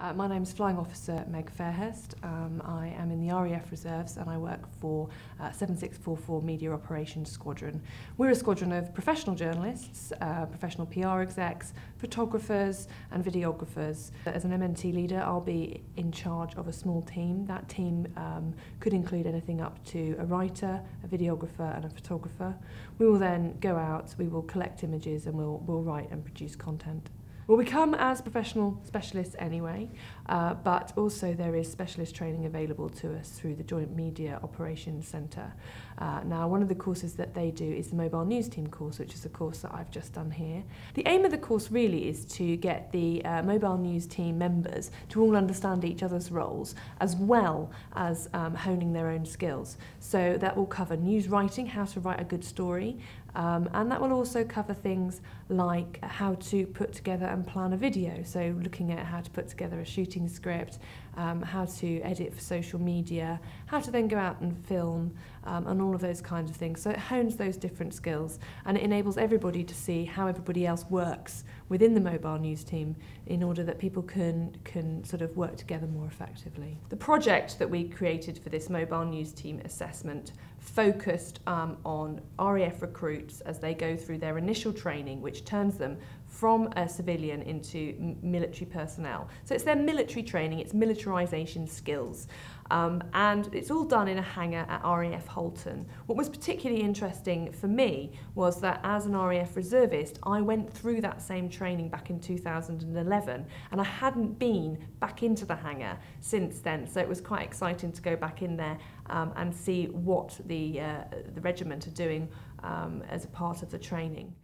Uh, my name is Flying Officer Meg Fairhurst. Um, I am in the RAF Reserves and I work for uh, 7644 Media Operations Squadron. We're a squadron of professional journalists, uh, professional PR execs, photographers and videographers. As an MNT leader, I'll be in charge of a small team. That team um, could include anything up to a writer, a videographer and a photographer. We will then go out, we will collect images and we'll, we'll write and produce content. Well, we come as professional specialists anyway, uh, but also there is specialist training available to us through the Joint Media Operations Centre. Uh, now, one of the courses that they do is the Mobile News Team course, which is a course that I've just done here. The aim of the course really is to get the uh, Mobile News Team members to all understand each other's roles, as well as um, honing their own skills. So that will cover news writing, how to write a good story, um, and that will also cover things like how to put together and plan a video. So looking at how to put together a shooting script, um, how to edit for social media, how to then go out and film, um, and all of those kinds of things. So it hones those different skills and it enables everybody to see how everybody else works within the mobile news team in order that people can, can sort of work together more effectively. The project that we created for this mobile news team assessment focused um, on RAF recruits as they go through their initial training, which turns them from a civilian into military personnel. So it's their military training, it's militarisation skills. Um, and it's all done in a hangar at RAF Halton. What was particularly interesting for me was that as an RAF reservist, I went through that same training back in 2011 and I hadn't been back into the hangar since then. So it was quite exciting to go back in there um, and see what the, uh, the regiment are doing um, as a part of the training.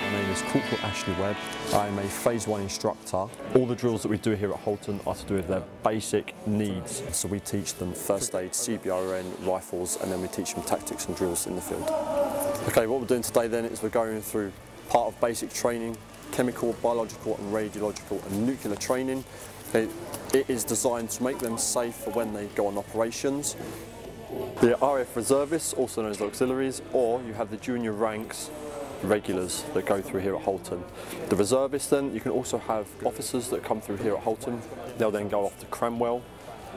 My name is Corporal Ashley Webb. I'm a Phase 1 instructor. All the drills that we do here at Halton are to do with their basic needs. So we teach them first aid, CBRN, rifles, and then we teach them tactics and drills in the field. Okay, what we're doing today then is we're going through part of basic training, chemical, biological and radiological and nuclear training. Okay, it is designed to make them safe for when they go on operations. The RAF reservists, also known as auxiliaries, or you have the junior ranks regulars that go through here at Halton. The reservists then, you can also have officers that come through here at Halton. They'll then go off to Cranwell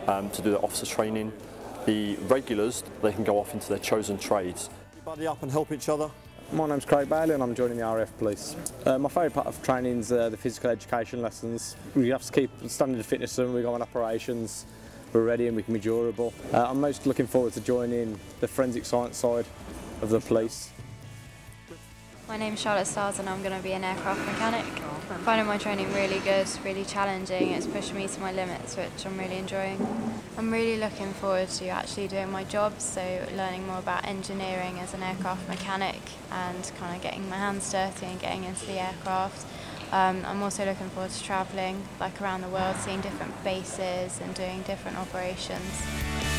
um, to do their officer training. The regulars, they can go off into their chosen trades. Everybody up and help each other. My name's Craig Bailey and I'm joining the RAF Police. Uh, my favourite part of training is uh, the physical education lessons. We have to keep standard of fitness and we go on operations, we're ready and we can be durable. Uh, I'm most looking forward to joining the forensic science side of the police. My name is Charlotte Stars and I'm going to be an aircraft mechanic. I'm finding my training really good, really challenging, it's pushing me to my limits which I'm really enjoying. I'm really looking forward to actually doing my job, so learning more about engineering as an aircraft mechanic and kind of getting my hands dirty and getting into the aircraft. Um, I'm also looking forward to travelling like around the world, seeing different bases and doing different operations.